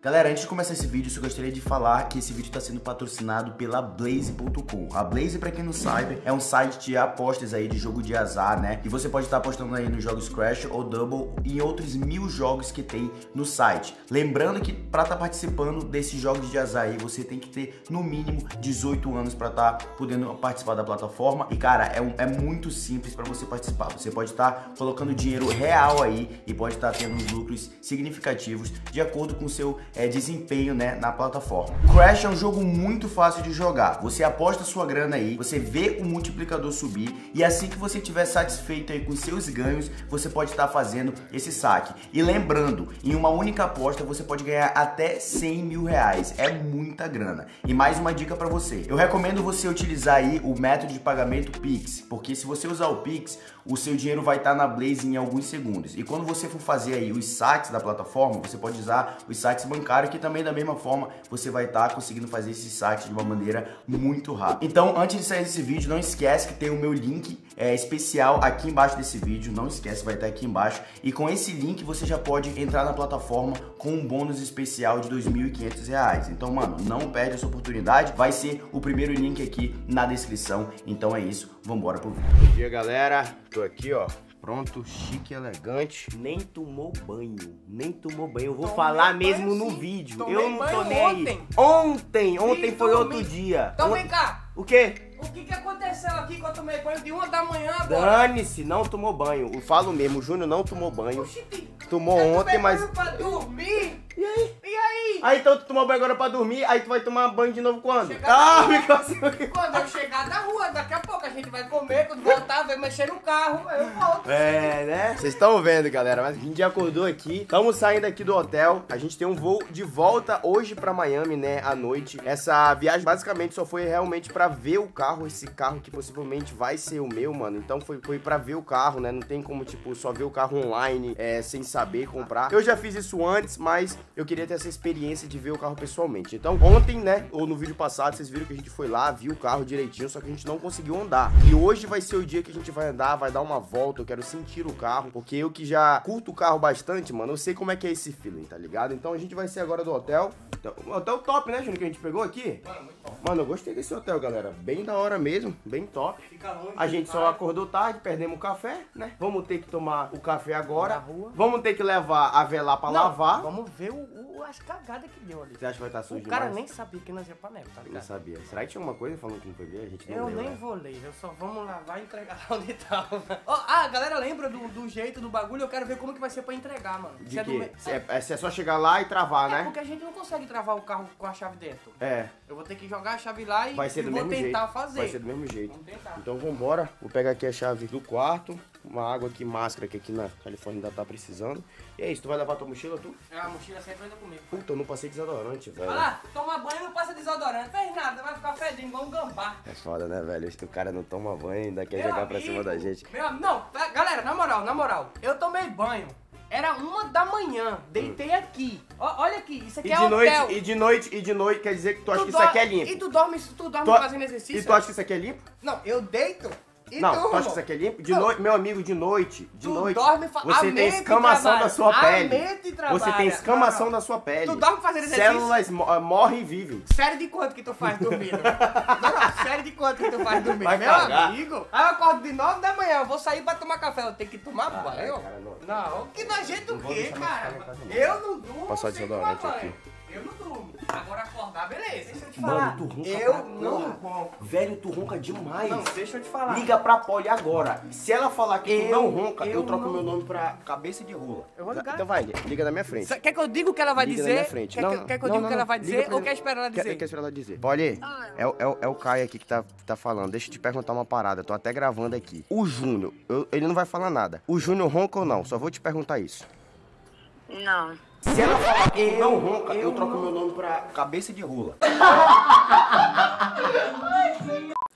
Galera, antes de começar esse vídeo, eu gostaria de falar que esse vídeo está sendo patrocinado pela Blaze.com. A Blaze, para quem não sabe, é um site de apostas aí de jogo de azar, né? E você pode estar apostando aí nos jogos Crash ou Double e outros mil jogos que tem no site. Lembrando que para estar tá participando desses jogos de azar aí, você tem que ter no mínimo 18 anos para estar tá podendo participar da plataforma. E cara, é, um, é muito simples para você participar. Você pode estar tá colocando dinheiro real aí e pode estar tá tendo lucros significativos de acordo com o seu é, desempenho né, na plataforma. Crash é um jogo muito fácil de jogar. Você aposta sua grana aí, você vê o multiplicador subir e assim que você estiver satisfeito aí com seus ganhos, você pode estar fazendo esse saque. E lembrando, em uma única aposta você pode ganhar até 100 mil reais. É muita grana. E mais uma dica para você. Eu recomendo você utilizar aí o método de pagamento Pix, porque se você usar o Pix, o seu dinheiro vai estar na Blaze em alguns segundos. E quando você for fazer aí os saques da plataforma, você pode usar os saques bancários, que também da mesma forma você vai estar conseguindo fazer esses saques de uma maneira muito rápida. Então, antes de sair desse vídeo, não esquece que tem o meu link é, especial aqui embaixo desse vídeo, não esquece, vai estar aqui embaixo. E com esse link você já pode entrar na plataforma com um bônus especial de R$ 2.500. Então, mano, não perde essa oportunidade, vai ser o primeiro link aqui na descrição. Então é isso, vambora pro vídeo. Bom dia, galera. Tô aqui, ó. Pronto, chique, elegante. Nem tomou banho, nem tomou banho. Eu vou tomei falar mesmo no vídeo. Tomei eu não tô nem ontem. Ontem, ontem foi outro dia. Então vem cá. O quê? O que, que aconteceu aqui que eu tomei banho de uma da manhã agora? Dane-se, não tomou banho. Eu falo mesmo, o Júnior não tomou banho. Oxi, Tomou ontem, mas. Pra dormir? E aí? E aí? Aí então tu tomou banho agora pra dormir, aí tu vai tomar banho de novo quando? Chegar ah, Quando eu chegar da rua, daqui a pouco a gente vai comer, quando voltar, vai mexer no carro, eu volto. É, né? Vocês estão vendo, galera, mas a gente já acordou aqui, estamos saindo aqui do hotel, a gente tem um voo de volta hoje pra Miami, né, à noite. Essa viagem basicamente só foi realmente pra ver o carro, esse carro que possivelmente vai ser o meu, mano. Então foi, foi pra ver o carro, né, não tem como, tipo, só ver o carro online, é, sem saber comprar. Eu já fiz isso antes, mas eu queria ter essa experiência de ver o carro pessoalmente. Então, ontem, né, ou no vídeo passado, vocês viram que a gente foi lá, viu o carro direitinho, só que a gente não conseguiu andar. E hoje vai ser o dia que a gente vai andar, vai dar uma volta, eu quero sentir o carro, porque eu que já curto o carro bastante, mano, eu sei como é que é esse feeling, tá ligado? Então a gente vai ser agora do hotel. Então, hotel top, né, Júnior, que a gente pegou aqui? Mano, muito top. Mano, eu gostei desse hotel, galera. Bem da hora mesmo, bem top. Fica longe. A gente só acordou tarde, perdemos o café, né? Vamos ter que tomar o café agora. Vamos ter que levar a velar pra não, lavar. Vamos ver o, o, as cagadas que deu ali. Você acha que vai estar sujo O cara nem sabia que nós ia pra neve, tá ligado? Não sabia. Será que tinha alguma coisa falando que não foi ver? A gente não Eu leu, nem né? vou ler, eu só vamos lavar e entregar onde tava. Oh, ah, a galera lembra do, do jeito do bagulho? Eu quero ver como que vai ser pra entregar, mano. De se quê? É, se é, é, se é só chegar lá e travar, é, né? porque a gente não consegue travar o carro com a chave dentro. É. Eu vou ter que jogar a chave lá e, vai ser do e mesmo vou tentar jeito. fazer. Vai ser do mesmo jeito. Então vambora. Vou pegar aqui a chave do quarto. Uma água aqui, máscara, que aqui na Califórnia ainda tá precisando. E é isso, tu vai levar tua mochila, tu? É, a mochila sempre anda comigo. Puta, eu não passei desodorante, velho. Olha lá, toma banho e não passa desodorante. Fez nada, vai ficar fedendo, vamos gambar. É foda, né, velho? O cara não toma banho e ainda quer meu jogar amigo, pra cima da gente. Meu, não, galera, na moral, na moral, eu tomei banho. Era uma da manhã, deitei hum. aqui. O, olha aqui, isso aqui e é de hotel. noite, E de noite, e de noite quer dizer que tu acha que isso aqui é limpo. E tu dorme, tu dorme tu, fazendo exercício? E tu acha que isso aqui é limpo? Não, eu deito e não, tu acha que isso aqui é limpo? De noite, meu amigo, de noite, de tu noite. Dorme, você tem escamação da sua pele. Você tem escamação não, da sua pele. Tu dorme fazendo exercício? Células morrem e vivem. Série de quanto que tu faz dormindo? não, não, série de quanto que tu faz dormindo? Vai meu cagar. amigo. Aí eu acordo de 9 da manhã, eu vou sair pra tomar café, eu tenho que tomar ah, banho? Não, não, que nojento o quê, cara? Eu não durmo Passar desodorante aqui. Eu não durmo. Agora acordar, beleza. Deixa eu te falar. Mano, tu ronca Eu não ronco. Velho, tu ronca demais. Não, deixa eu te falar. Liga pra Polly agora. Se ela falar que eu, tu não ronca, eu, eu troco não... meu nome pra cabeça de rula. Eu vou ligar. Então vai, liga na minha frente. Quer que eu diga o que ela vai liga dizer? Na minha frente. Quer, não, que, quer que eu diga o que ela vai dizer ou quer esperar ela dizer? Quer, quer esperar ela dizer. Polly, é, é, é o Caio aqui que tá, que tá falando. Deixa eu te perguntar uma parada. tô até gravando aqui. O Júnior, ele não vai falar nada. O Júnior ronca ou não? Só vou te perguntar isso. Não. Se ela falar que eu, não ronca, eu, eu troco não... meu nome pra cabeça de rula.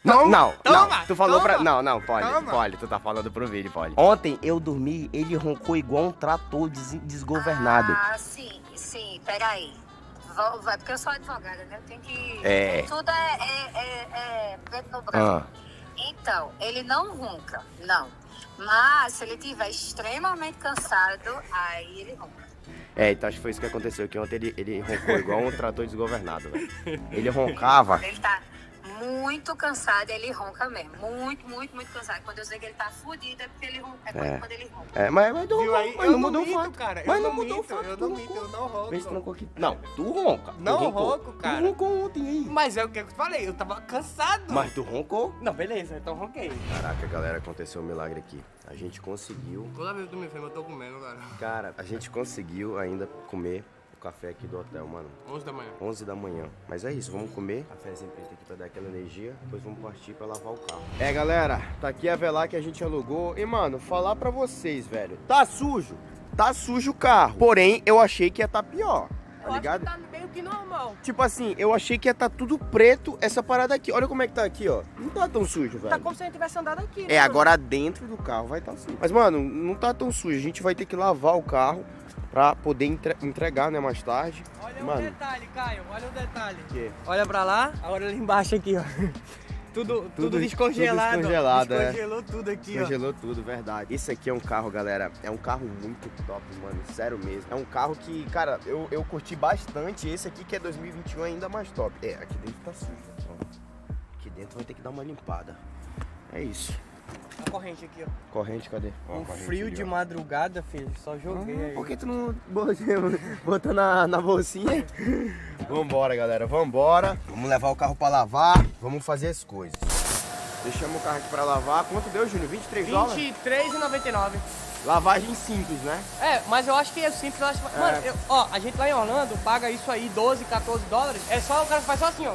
Não, não, toma, não. Tu falou toma, pra. Não, não, pode. Pode, tu tá falando pro vídeo, pode. Ontem eu dormi, ele roncou igual um trator des desgovernado. Ah, sim, sim, peraí. Vai, porque eu sou advogada, né? Eu tenho que. É. Tudo é, é, é, é preto no branco. Ah. Então, ele não ronca, não. Mas se ele estiver extremamente cansado, aí ele ronca. É, então acho que foi isso que aconteceu, que ontem ele, ele roncou igual um trator desgovernado, velho. Ele roncava. Ele tá muito cansado, ele ronca mesmo. Muito, muito, muito cansado. Quando eu sei que ele tá fudido, é porque ele ronca. É, É. quando ele ronca. É, mas, mas, Viu aí? mas Eu não mudou o minto, fato. cara. Mas eu não mudou o fato. Eu não minto, eu não ronco. Vê se não roncou aqui. Não, tu ronca. Não tu roncou. ronco, cara. Tu roncou ontem aí. Mas é o que eu falei, eu tava cansado. Mas tu roncou. Não, beleza, então ronquei. Caraca, galera, aconteceu um milagre aqui. A gente conseguiu. Toda vez que tu me filma, eu tô comendo, cara. Cara, a gente conseguiu ainda comer o café aqui do hotel, mano. 11 da manhã. 11 da manhã. Mas é isso, vamos comer. Cafézinho preto aqui pra dar aquela energia. Depois vamos partir pra lavar o carro. É, galera, tá aqui a velar que a gente alugou. E, mano, falar pra vocês, velho. Tá sujo. Tá sujo o carro. Porém, eu achei que ia tá pior. Tá ligado? Tá que normal. Tipo assim, eu achei que ia tá tudo preto essa parada aqui. Olha como é que tá aqui, ó. Não tá tão sujo, velho. Tá como se a gente tivesse andado aqui, né? É, agora dentro do carro vai estar tá sujo. Mas, mano, não tá tão sujo. A gente vai ter que lavar o carro pra poder entre- entregar, né, mais tarde. Olha um Mano. detalhe, Caio, olha um detalhe. quê? Olha pra lá, agora ali embaixo aqui, ó. Tudo, tudo, Tudo- descongelado. tudo descongelado, ó. é. Descongelou tudo aqui, ó. Congelou tudo, verdade. Esse aqui é um carro, galera. É um carro muito top, mano. Sério mesmo. É um carro que, cara, eu, eu curti bastante. Esse aqui que é 2021 ainda mais top. É, aqui dentro tá sujo. ó. Aqui dentro vai ter que dar uma limpada. É isso. A corrente aqui, ó. Corrente, cadê? Ó, Um corrente frio ali, de ó. madrugada, filho. Só joguei aí. Por que tu não botou- na, na bolsinha? Vambora, galera, vambora. Vamos levar o carro pra lavar. Vamos fazer as coisas. Deixamos o carro aqui pra lavar. Quanto deu, Júnior? 23 dólares? R$23,99. Lavagem simples, né? É, mas eu acho que é simples. Eu acho... Mano, eu- ó, a gente lá em Orlando paga isso aí 12, 14 dólares. É só o cara faz só assim, ó.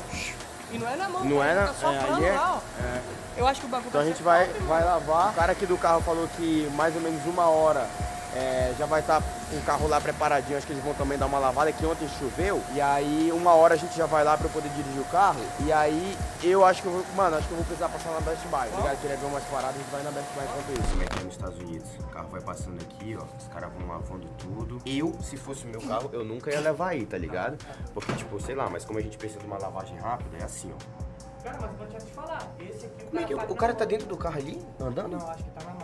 E não é na mão, Não cara, é na- Tá soprando é, é- lá, ó. Eu acho que o bagulho Então a gente vai, vai lavar. O cara aqui do carro falou que mais ou menos uma hora é, já vai estar com o carro lá preparadinho. Acho que eles vão também dar uma lavada, que ontem choveu. E aí uma hora a gente já vai lá pra eu poder dirigir o carro. E aí eu acho que eu vou, mano, acho que eu vou precisar passar na Best Buy. Tá ligado? Queria ver umas paradas, a gente vai na Best Buy enquanto isso. Como é que é nos Estados Unidos? O carro vai passando aqui, ó. Os caras vão lavando tudo. Eu, se fosse o meu carro, eu nunca ia levar aí, tá ligado? Porque, tipo, sei lá, mas como a gente precisa de uma lavagem rápida, é assim, ó. Cara, mas eu vou te falar. Esse aqui Como é que faz o cara tá dentro do carro ali, andando? Não, acho que tá na.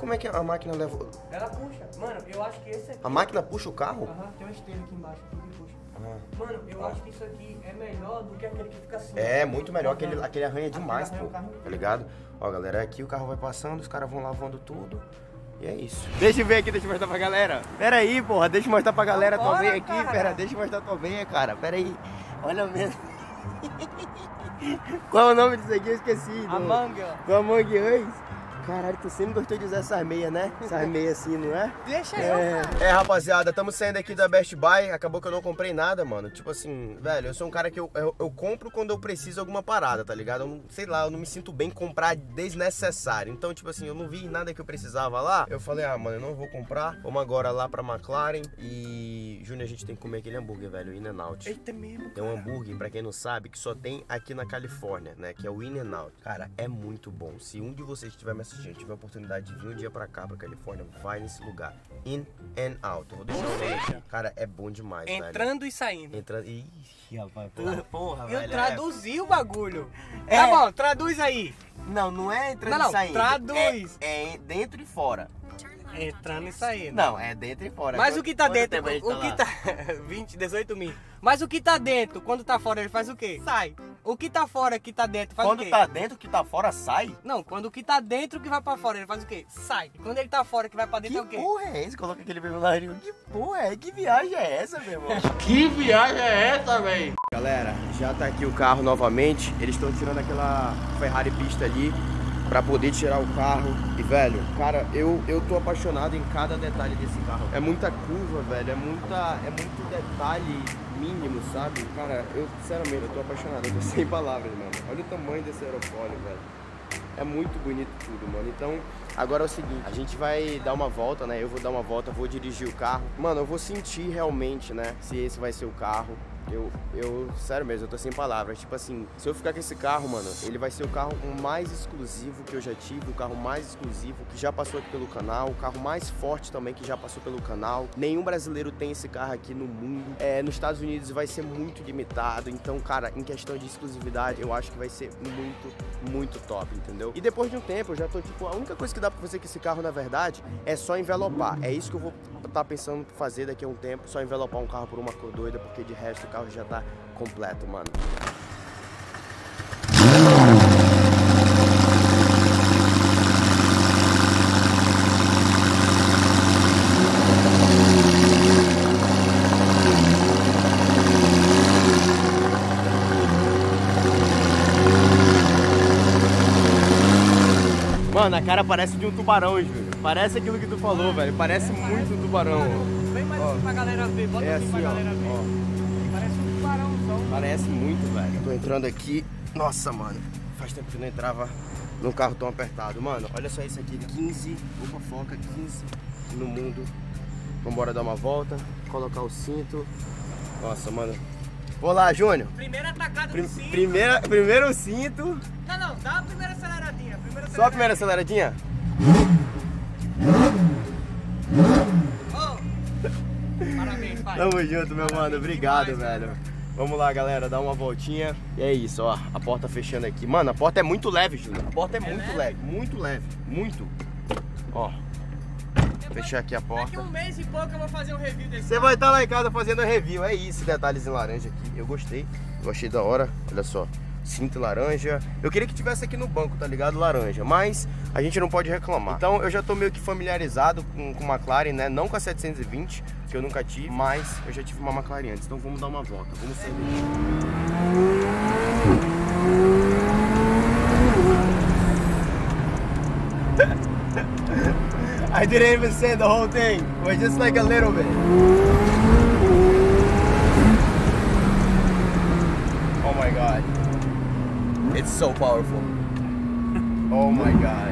Como é que a máquina leva. Ela puxa. Mano, eu acho que esse aqui. A máquina puxa o carro? Aham, tem uma esteira aqui embaixo que puxa. Ah. Mano, eu acho que isso aqui é melhor do que aquele que fica assim. É, muito melhor, aquele, aquele arranha demais, arranha pô. o carro Tá ligado? Ó, galera, aqui o carro vai passando, os caras vão lavando tudo. E é isso. Deixa eu ver aqui, deixa eu mostrar pra galera. Pera aí, porra, deixa eu mostrar pra galera tua Vambora, veia aqui. cara. Pera, deixa eu mostrar tua veia, cara. Pera aí. Olha mesmo. Qual é o nome disso aqui? Eu esqueci. A do- manga. Do Among Us. Caralho, tu sempre gostou de usar essas meias, né? Essas meias assim, não é? Deixa eu, É, cara. é, rapaziada, estamos saindo aqui da Best Buy. Acabou que eu não comprei nada, mano. Tipo assim, velho, eu sou um cara que eu, eu, eu compro quando eu preciso de alguma parada, tá ligado? Eu não, sei lá, eu não me sinto bem comprar desnecessário. Então, tipo assim, eu não vi nada que eu precisava lá. Eu falei, ah, mano, eu não vou comprar. Vamos agora lá pra McLaren. E, Júnior, a gente tem que comer aquele hambúrguer, velho, o In n Out. Eita mesmo. Tem um hambúrguer, pra quem não sabe, que só tem aqui na Califórnia, né? Que é o In n Out. Cara, é muito bom. Se um de vocês estiver me assistindo, tiver a oportunidade de vir um dia pra cá, pra Califórnia, vai nesse lugar. In and Out. Eu vou deixar o. Cara, é bom demais, velho. Entrando e saindo. Entrando. Ixi, rapaz, porra, porra Eu velho. traduzi o bagulho. É. Tá bom, traduz aí. É- Não, não é entrando Não, não, e saindo. traduz. É, é dentro e fora. Entrando e saindo. Não, é dentro e fora. Mas o que tá dentro, a gente o que tá. 20, 18 mil. Mas o que tá dentro, quando tá fora, ele faz o quê? Sai. O que tá fora, que tá dentro, faz Quando o quê? tá dentro, o que tá fora sai? Não, quando o que tá dentro que vai pra fora, ele faz o quê? Sai. E quando ele tá fora, que vai pra dentro, Que é o quê? porra é esse? Coloca aquele vermelho. Que porra é? Que viagem é essa, meu irmão? Que viagem é essa, velho? Galera, já tá aqui o carro novamente. Eles estão tirando aquela Ferrari pista ali pra poder tirar o carro. E, velho, cara, eu, eu tô apaixonado em cada detalhe desse carro. É muita curva, velho. É muita. É muito detalhe mínimo, sabe? Cara, eu, sinceramente, eu tô apaixonado. Eu tô sem palavras, mano. Olha o tamanho desse aerofólio, velho. É muito bonito tudo, mano. Então, agora é o seguinte, a gente vai dar uma volta, né? Eu vou dar uma volta, vou dirigir o carro. Mano, eu vou sentir realmente, né? Se esse vai ser o carro. Eu, eu, sério mesmo, eu tô sem palavras. Tipo assim, se eu ficar com esse carro, mano, ele vai ser o carro mais exclusivo que eu já tive, o carro mais exclusivo que já passou aqui pelo canal, o carro mais forte também que já passou pelo canal. Nenhum brasileiro tem esse carro aqui no mundo. É, nos Estados Unidos vai ser muito limitado. Então, cara, em questão de exclusividade, eu acho que vai ser muito, muito top, entendeu? E depois de um tempo, eu já tô tipo, a única coisa que dá pra fazer com esse carro, na verdade, é só envelopar. É isso que eu vou tá pensando fazer daqui a um tempo, só envelopar um carro por uma cor doida, porque de resto carro já tá completo, mano. Mano, a cara parece de um tubarão, Júlio. Parece aquilo que tu falou, velho. Parece muito um tubarão. Vem mais aqui pra galera ver, bota É aqui pra assim, ó. galera ver. ó. Parece muito, velho. Tô entrando aqui. Nossa, mano. Faz tempo que eu não entrava num carro tão apertado. Mano, olha só isso aqui. 15. Opa, foca. 15 no mundo. Vambora dar uma volta. Colocar o cinto. Nossa, mano. Vou lá, Júnior. Primeira atacada Prim- do cinto. primeira, primeiro cinto. Não, não, dá a primeira aceleradinha. Primeira Só a primeira aceleradinha? Oh. Parabéns, pai. Tamo junto, meu mano. Obrigado, velho. Vamos lá, galera, dar uma voltinha. E é isso, ó. A porta fechando aqui. Mano, a porta é muito leve, Júnior. A porta é, muito leve? leve? muito leve. Muito. Ó. Fechar aqui a Daqui porta. um mês e pouco eu vou fazer um review desse Você vai estar lá em casa fazendo review. É isso, detalhes em laranja aqui. Eu gostei. Gostei da hora. Olha só. Cinto laranja. Eu queria que tivesse aqui no banco, tá ligado? Laranja. Mas a gente não pode reclamar. Então eu já tô meio que familiarizado com, com McLaren, né? Não com a 720, que eu nunca tive. Mas eu já tive uma McLaren antes. Então vamos dar uma volta. Vamos sair. I didn't even say the whole thing. Was just like a little bit. Oh my god. It's so powerful. Oh my god.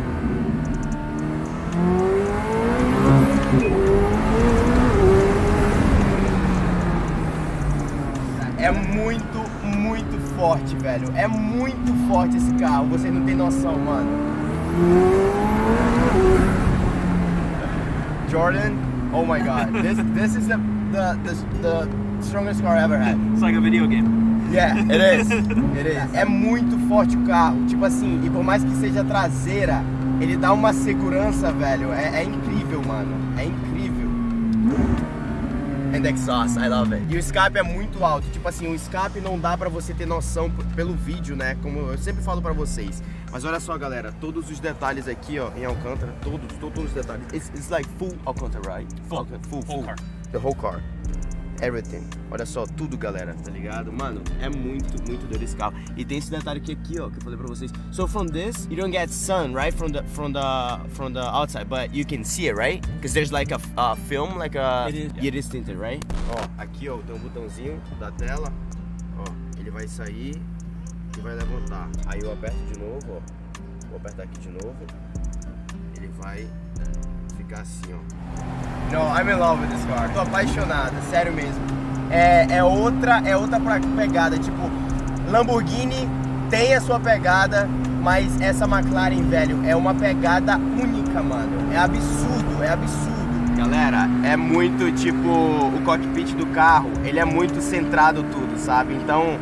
É muito, muito forte, velho. É muito forte esse carro. Vocês não têm noção, mano. Jordan, oh my god. This this is the the the, the strongest car I ever had. It's like a video game. Yeah, it is. It is. É muito forte o carro. Tipo assim, e por mais que seja traseira, ele dá uma segurança, velho. É, é incrível, mano. É incrível. And exhaust, I love it. E o escape é muito alto. Tipo assim, o escape não dá pra você ter noção pelo vídeo, né? Como eu sempre falo pra vocês. Mas olha só, galera, todos os detalhes aqui, ó, em Alcântara, todos, todos, todos os detalhes. It's, it's like full Alcântara, right? Full. Alcântara, full, Full full. car. The whole car. Everything. Olha só, tudo, galera, tá ligado? Mano, é muito, muito doido esse carro. E tem esse detalhe aqui, aqui, ó, que eu falei pra vocês. So from this, you don't get sun, right? From the from the from the outside, but you can see it, right? Because there's like a, a film, like a It is, yeah. it is tinted, right? Ó, aqui, ó, tem um botãozinho da tela. Ó, ele vai sair e vai levantar. Aí eu aperto de novo, ó. Vou apertar aqui de novo. Ele vai ficar assim, ó. No, I'm in love with this car. Tô apaixonado, sério mesmo. É, é outra, é outra pegada, tipo, Lamborghini tem a sua pegada, mas essa McLaren, velho, é uma pegada única, mano. É absurdo, é absurdo. Galera, é muito tipo o cockpit do carro, ele é muito centrado tudo, sabe? Então,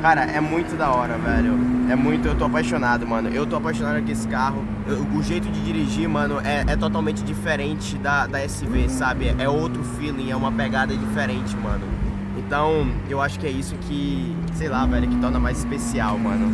cara, é muito da hora, velho. É muito, eu tô apaixonado, mano. Eu tô apaixonado com esse carro. Eu- o jeito de dirigir, mano, é, é totalmente diferente da, da SV, sabe? É outro feeling, é uma pegada diferente, mano. Então, eu acho que é isso que, sei lá, velho, que torna mais especial, mano.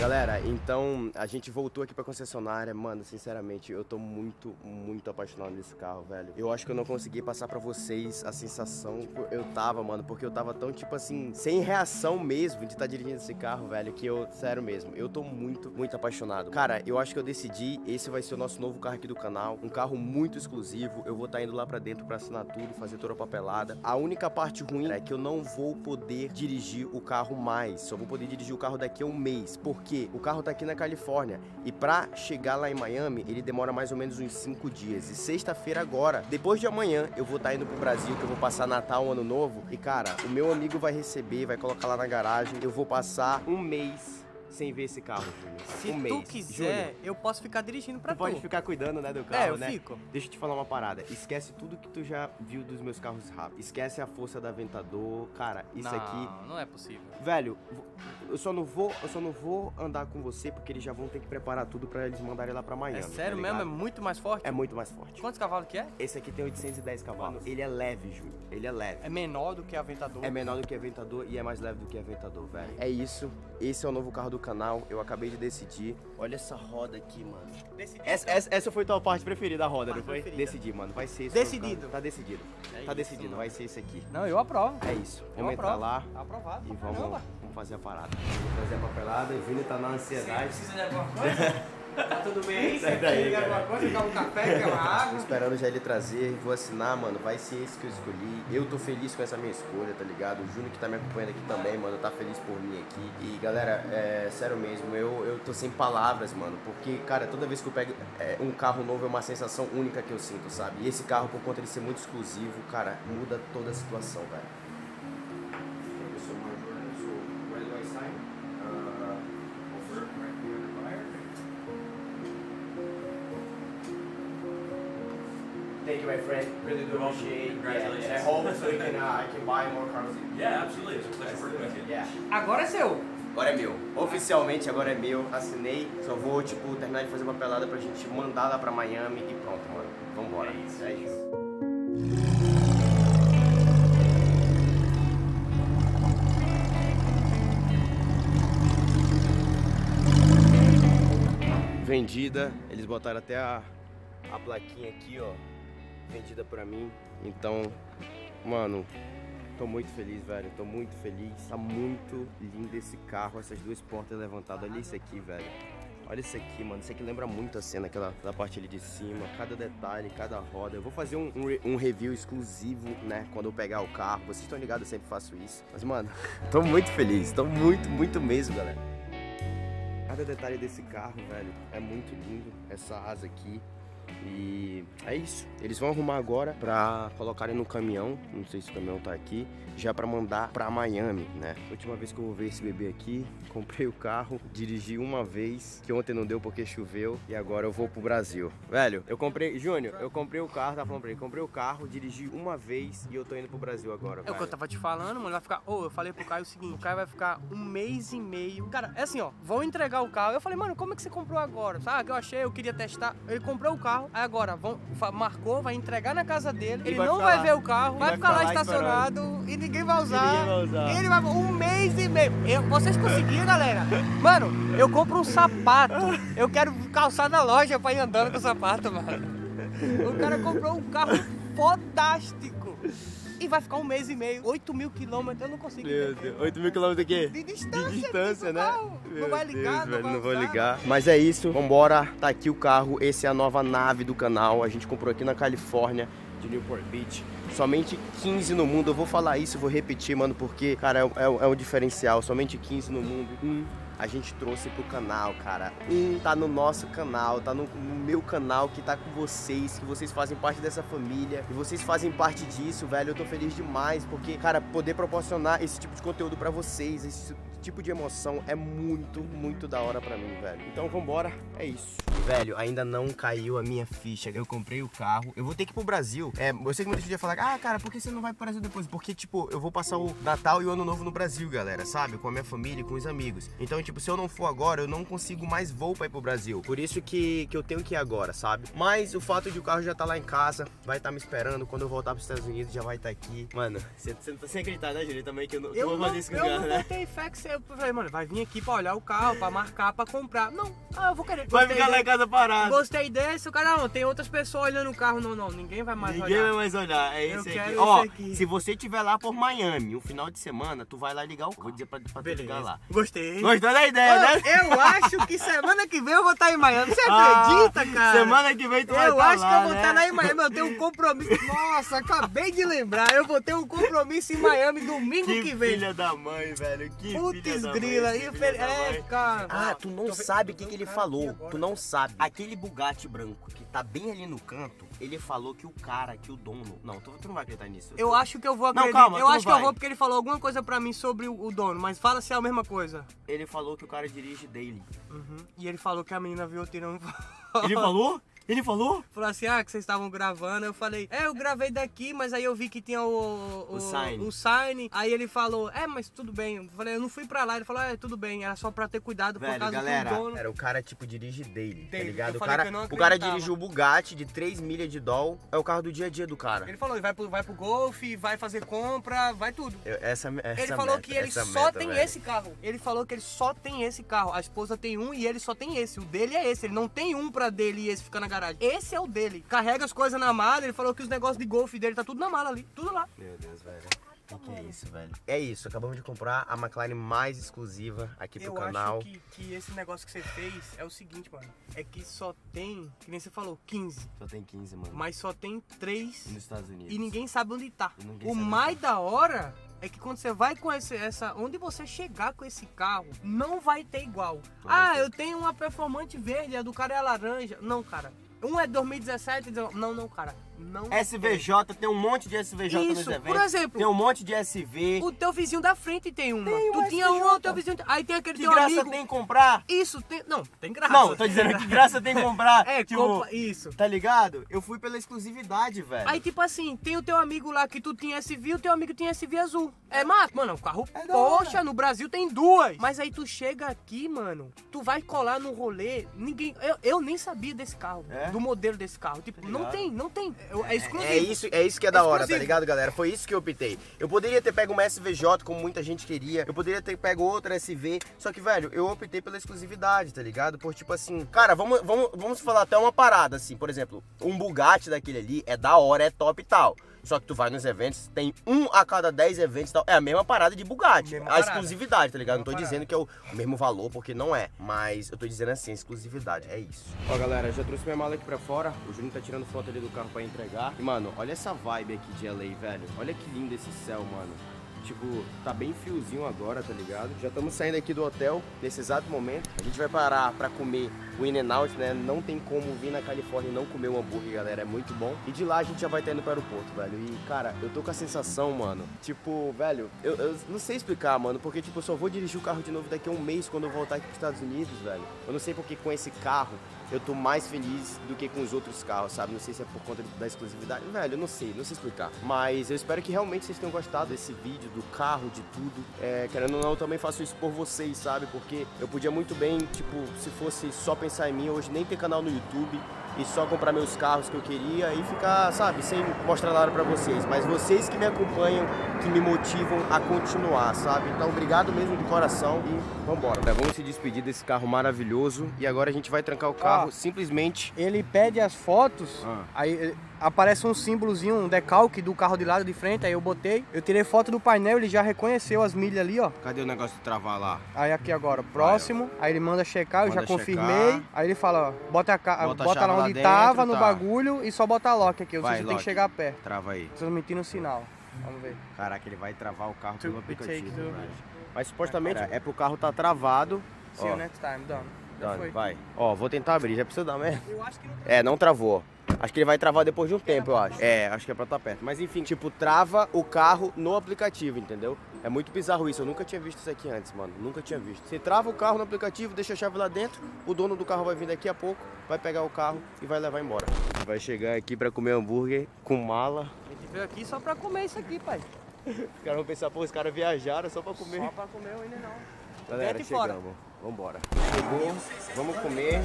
Galera, então a gente voltou aqui pra concessionária. Mano, sinceramente, eu tô muito, muito apaixonado nesse carro, velho. Eu acho que eu não consegui passar pra vocês a sensação que eu tava, mano, porque eu tava tão, tipo assim, sem reação mesmo de estar dirigindo esse carro, velho, que eu, sério mesmo, eu tô muito, muito apaixonado. Cara, eu acho que eu decidi, esse vai ser o nosso novo carro aqui do canal. Um carro muito exclusivo. Eu vou estar indo lá pra dentro pra assinar tudo, fazer toda a papelada. A única parte ruim é que eu não vou poder dirigir o carro mais. Só vou poder dirigir o carro daqui a um mês. Porque o carro tá aqui na Califórnia. E pra chegar lá em Miami, ele demora mais ou menos uns 5 dias. E sexta-feira agora, depois de amanhã, eu vou estar indo pro Brasil, que eu vou passar Natal, Ano Novo. E cara, o meu amigo vai receber, vai colocar lá na garagem. Eu vou passar um mês sem ver esse carro, Júnior. Se um tu mês. quiser, Júnior, eu posso ficar dirigindo pra tu tu. pode ficar cuidando, né, do carro, É, eu né? fico. Deixa eu te falar uma parada. Esquece tudo que tu já viu dos meus carros rápidos. Esquece a força da Aventador. Cara, isso não, aqui não é possível. Velho, eu só não vou, eu só não vou andar com você porque eles já vão ter que preparar tudo pra eles mandarem lá pra Miami. É sério tá mesmo? É muito mais forte? É muito mais forte. Quantos cavalos que é? Esse aqui tem 810 cavalos. Ele é leve, Júnior. Ele é leve. É menor do que a Aventador. É menor do que Aventador e é mais leve do que Aventador, velho. É isso. Esse é o novo carro do canal. Eu acabei de decidir. Olha essa roda aqui, mano. Essa, essa, essa foi tua parte preferida da roda, não Parte foi? preferida. Decidi, mano. Vai ser esse. Decidido. Tá decidido. É tá isso, decidido. mano. Vai ser esse aqui. Não, eu aprovo. É isso. Eu Vamos entrar aprovo. lá. Tá aprovado. E vamos, vamos fazer a parada. Vamos fazer a papelada. O Júnior tá na ansiedade. Precisa de alguma coisa? tá tudo bem? Sai daí, quer cara. alguma coisa? Quer um café? Quer uma água? Esperando já ele trazer, vou assinar, mano. Vai ser esse que eu escolhi. Eu tô feliz com essa minha escolha, tá ligado? O Júnior que tá me acompanhando aqui também, mano, tá feliz por mim aqui. E galera, é sério mesmo, eu, eu tô sem palavras, mano. Porque, cara, toda vez que eu pego é, um carro novo é uma sensação única que eu sinto, sabe? E esse carro, por conta de ser muito exclusivo, cara, muda toda a situação, velho. My friend. Really do appreciate. Congratulations. Yeah, and I hope so you can, uh, I can buy more cars. Yeah, absolutely. It's a pleasure working with you. Yeah. Agora é seu. Agora é meu. Oficialmente agora é meu. Assinei. Só vou, tipo, terminar de fazer uma pelada pra gente mandar lá pra Miami e pronto, mano. Vambora. É isso. É isso. Vendida. Eles botaram até a, a plaquinha aqui, ó. Vendida pra mim. Então, mano, Tô muito feliz, velho. Tô muito feliz. Tá muito lindo esse carro, essas duas portas levantadas. Olha isso aqui, velho. Olha isso aqui, mano. Isso aqui lembra muito a cena, aquela da parte ali de cima. Cada detalhe, cada roda. Eu vou fazer um, um, um review exclusivo, né? Quando eu pegar o carro. Vocês estão ligados, eu sempre faço isso. Mas, mano, tô muito feliz. Tô muito, muito mesmo, galera. Cada detalhe desse carro, velho, é muito lindo. Essa asa aqui. E é isso. Eles vão arrumar agora pra colocarem no caminhão. Não sei se o caminhão tá aqui. Já pra mandar pra Miami, né? Última vez que eu vou ver esse bebê aqui, comprei o carro, dirigi uma vez, que ontem não deu porque choveu, e agora eu vou pro Brasil. Velho, eu comprei, Júnior, eu comprei o carro, tá falando pra ele, comprei o carro, dirigi uma vez e eu tô indo pro Brasil agora. É o que eu tava te falando, mano. Vai ficar. Ô, eu falei pro Caio o seguinte: o Caio vai ficar um mês e meio. Cara, é assim, ó. Vão entregar o carro. Eu falei, mano, como é que você comprou agora? Sabe? Que eu achei, eu queria testar. Ele comprou o carro. Aí agora, vão, marcou, vai entregar na casa dele. Ele, vai não vai lá. ver o carro, vai, vai ficar lá ficar lá estacionado e ninguém vai usar. ninguém vai usar. Ele vai. Um mês e meio. Eu- vocês conseguiram, galera? Mano, eu compro um sapato. Eu quero calçar na loja pra ir andando com o sapato, mano. O cara comprou um carro fantástico. E vai ficar um mês e meio, 8 mil quilômetros, eu não consigo Meu. Deus, 8 mil quilômetros aqui. De distância, De distância, né? Não vai ligar, Deus, velho, não vai não vou ligar. Mas é isso, vambora. Tá aqui o carro. Esse é a nova nave do canal. A gente comprou aqui na Califórnia, de Newport Beach. Somente 15 no mundo. Eu vou falar isso, vou repetir, mano, porque, cara, é, é, é um diferencial. Somente 15 no mundo. Um a gente trouxe pro canal, cara. Um tá no nosso canal, tá no, no meu canal, que tá com vocês, que vocês fazem parte dessa família. E vocês fazem parte disso, velho. Eu tô feliz demais, porque, cara, poder proporcionar esse tipo de conteúdo pra vocês, esse tipo de emoção é muito, muito da hora pra mim, velho. Então vambora, é isso. Velho, ainda não caiu a minha ficha. Eu comprei o carro, eu vou ter que ir pro Brasil. É, eu sei que muita gente vai falar, ah, cara, por que você não vai pro Brasil depois? Porque, tipo, eu vou passar o Natal e o Ano Novo no Brasil, galera, sabe? Com a minha família e com os amigos. Então, tipo, se eu não for agora, eu não consigo mais voo pra ir pro Brasil. Por isso que, que eu tenho que ir agora, sabe? Mas o fato de o carro já tá lá em casa, vai estar me esperando. Quando eu voltar pros Estados Unidos, já vai estar aqui. Mano, você você não tá sem acreditar, né, Júlio? Também que eu não, Eu vou não, fazer isso com o eu carro, não né? botei fé que você... Eu falei, mano, vai vir aqui pra olhar o carro, pra marcar, pra comprar. Não, ah, eu vou querer. Vai ficar lá em casa parado. Gostei desse, o cara, não, tem outras pessoas olhando o carro. Não, não, ninguém vai mais Ninguém olhar. vai mais olhar, é Eu esse quero aqui. esse Ó, aqui. se você estiver lá por Miami, um final de semana, tu vai lá ligar o carro. Vou dizer pra, pra tu ligar lá. Gostei. Gostou da ideia, Ô, né? Eu acho que semana que vem eu vou estar em Miami. Você Ah, acredita, cara? Semana que vem tu vai Eu tá acho lá, que eu vou né? estar lá em Miami. Eu tenho um compromisso. Nossa, acabei de lembrar. Eu vou ter um compromisso em Miami domingo que, Que vem. filha da mãe, velho. Que Puta Putz, grila. E o Fe- É, cara. Ah, tu não sabe o que, que ele falou. Tu não sabe. Aquele Bugatti branco que tá bem ali no canto, ele falou que o cara, que o dono. Não, tu, tu não vai acreditar nisso. Eu acho que eu vou Não, acreditar. calma, eu não acho que eu vai. vou porque ele falou alguma coisa pra mim sobre o, o dono, mas fala se é a mesma coisa. Ele falou que o cara dirige daily. Uhum. E ele falou que a menina viu eu tirando Ele falou? Ele falou? Falou assim, ah, que vocês estavam gravando. Eu falei, é, eu gravei daqui, mas aí eu vi que tinha o... O sign. o sign. Aí ele falou, é, mas tudo bem. Eu falei, eu não fui pra lá. Ele falou, é, tudo bem. Era só pra ter cuidado por Velho, causa galera, do dono. era o cara tipo dirige daily, tá ligado? O cara, o cara dirige o Bugatti de 3 milhas de doll, é o carro do dia a dia do cara. Ele falou, vai pro, vai pro golfe, vai fazer compra, vai tudo. Eu- essa, essa Ele falou meta, que ele só meta, tem velho. esse carro. Ele falou que ele só tem esse carro. A esposa tem um e ele só tem esse. O dele é esse. Ele não tem um pra dele e esse fica na garagem. Esse é o dele. Carrega as coisas na mala. Ele falou que os negócios de golfe dele tá tudo na mala ali. Tudo lá. Meu Deus, velho. O que, que é isso, velho? É isso, acabamos de comprar a McLaren mais exclusiva aqui pro Eu canal. acho que, que esse negócio que você fez é o seguinte, mano. É que só tem, que nem você falou, 15. Só tem 15, mano. Mas só tem 3 Nos Estados Unidos. e ninguém sabe onde tá. Ninguém O mais tá. da hora é que quando você vai com esse, essa. Onde você chegar com esse carro, não vai ter igual. Não ah, eu tenho uma performante verde, a do cara é laranja. Não, cara. Um é 2017, 19. não, não, cara. Não. tem. SVJ, tem um monte de SVJ nos Isso, eventos. por exemplo, Tem um monte de SV. O teu vizinho da frente tem uma. Tem tu tinha SVJ. um, o teu vizinho. Aí tem aquele Que teu graça amigo. tem comprar? Isso, tem. Não, tem graça. Não, tô dizendo que graça tem comprar. É, tipo, compra. Isso. Tá ligado? Eu fui pela exclusividade, velho. Aí, tipo assim, tem o teu amigo lá que tu tinha SV, o teu amigo tinha SV azul. É, mano, mano, o carro, É poxa, no Brasil tem duas. Mas aí tu chega aqui, mano, tu vai colar no rolê, ninguém, eu, eu nem sabia desse carro, É? do modelo desse carro. Tipo, não ligado? tem, não tem. É, exclusivo. É isso, é isso que é da hora, tá ligado, galera? Foi isso que eu optei. Eu poderia ter pego uma SVJ, como muita gente queria. Eu poderia ter pego outra SV. Só que, velho, eu optei pela exclusividade, tá ligado? Por tipo assim, cara, vamos, vamos, vamos falar até uma parada, assim. Por exemplo, um Bugatti daquele ali é da hora, é top e tal. Só que tu vai nos eventos, tem um a cada 10 eventos e tal. É a mesma parada de Bugatti. Mesma a parada. exclusividade, tá ligado? Não tô Mesma dizendo que é o mesmo valor, porque não é. Mas eu tô dizendo assim, exclusividade. É isso. Ó, galera, já trouxe minha mala aqui pra fora. O Júnior tá tirando foto ali do carro pra entregar. E, mano, olha essa vibe aqui de LA, velho. Olha que lindo esse céu, mano. Tipo, tá bem friozinho agora, tá ligado? Já estamos saindo aqui do hotel nesse exato momento. A gente vai parar pra comer o In-N-Out, né? Não tem como vir na Califórnia e não comer um hambúrguer, galera. É muito bom. E de lá a gente já vai estar indo pro aeroporto, velho. E, cara, eu tô com a sensação, mano. Tipo, velho, eu, eu não sei explicar, mano. Porque, tipo, eu só vou dirigir o carro de novo daqui a um mês quando eu voltar aqui pros Estados Unidos, velho. Eu não sei porque com esse carro eu tô mais feliz do que com os outros carros, sabe? Não sei se é por conta da exclusividade. Velho, eu não sei, não sei explicar. Mas eu espero que realmente vocês tenham gostado desse vídeo, do carro, de tudo. É, querendo ou não, eu também faço isso por vocês, sabe? Porque eu podia muito bem, tipo, se fosse só pensar em mim, hoje nem ter canal no YouTube e só comprar meus carros que eu queria e ficar, sabe, sem mostrar nada pra vocês. Mas vocês que me acompanham, que me motivam a continuar, sabe? Então, obrigado mesmo de coração e vambora. Tá, vamos se despedir desse carro maravilhoso e agora a gente vai trancar o carro Ó. simplesmente. Ele pede as fotos, Ah. aí aparece um símbolozinho, um decalque do carro de lado de frente, aí eu botei. Eu tirei foto do painel, ele já reconheceu as milhas ali, ó. Cadê o negócio de travar lá? Aí aqui agora, próximo, aí ele manda checar, eu Manda já confirmei. checar. Aí ele fala, ó, bota, a. Bota bota, a lá onde dentro, tava, no tá. bagulho, e só bota a lock aqui, ou Vai, seja, tem que chegar perto. Trava aí. Transmitindo o sinal. Vamos ver. Caraca, ele vai travar o carro To pelo aplicativo. to- velho. Mas supostamente é pro carro tá travado. See Ó. you next time, done. Done, vai. Ó, vou tentar abrir, já precisa dar merda. Eu acho que não É, não travou. Acho que ele vai travar depois de um tempo, eu acho. É, acho que é pra estar perto. Mas enfim, tipo, trava o carro no aplicativo, entendeu? É muito bizarro isso. Eu nunca tinha visto isso aqui antes, mano. Nunca tinha visto. Você trava o carro no aplicativo, deixa a chave lá dentro, o dono do carro vai vir daqui a pouco, vai pegar o carro e vai levar embora. Vai chegar aqui pra comer hambúrguer com mala. A gente veio aqui só pra comer isso aqui, pai. Os caras vão pensar, pô, os caras viajaram só pra comer. Só pra comer ainda não. Galera, fora. chegamos. Vambora. Chegou, vamos comer.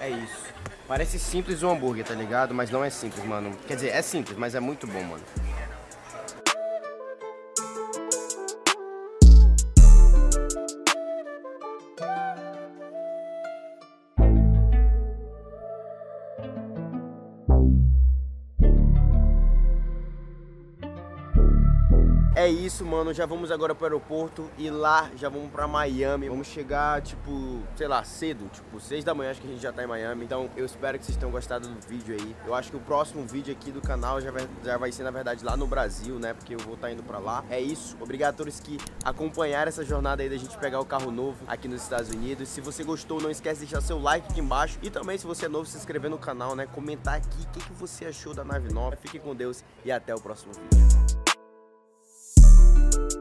É isso. Parece simples o hambúrguer, tá ligado? Mas não é simples, mano. Quer dizer, é simples, mas é muito bom, mano. Isso, mano. Já vamos agora pro aeroporto e lá já vamos pra Miami. Vamos chegar, tipo, sei lá, cedo, tipo, 6 da manhã, acho que a gente já tá em Miami. Então eu espero que vocês tenham gostado do vídeo aí. Eu acho que o próximo vídeo aqui do canal já vai, já vai ser, na verdade, lá no Brasil, né? Porque eu vou estar tá indo pra lá. É isso. Obrigado a todos que acompanharam essa jornada aí da gente pegar o carro novo aqui nos Estados Unidos. Se você gostou, não esquece de deixar seu like aqui embaixo. E também, se você é novo, se inscrever no canal, né? Comentar aqui o que, que você achou da nave nova. Fique com Deus e até o próximo vídeo. thank you